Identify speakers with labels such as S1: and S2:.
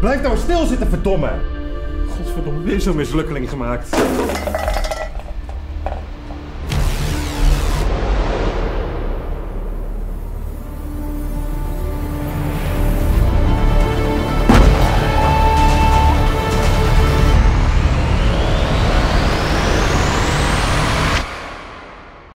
S1: Blijf nou stil zitten, verdomme! Godverdomme, weer zo'n mislukkeling gemaakt.